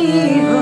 You.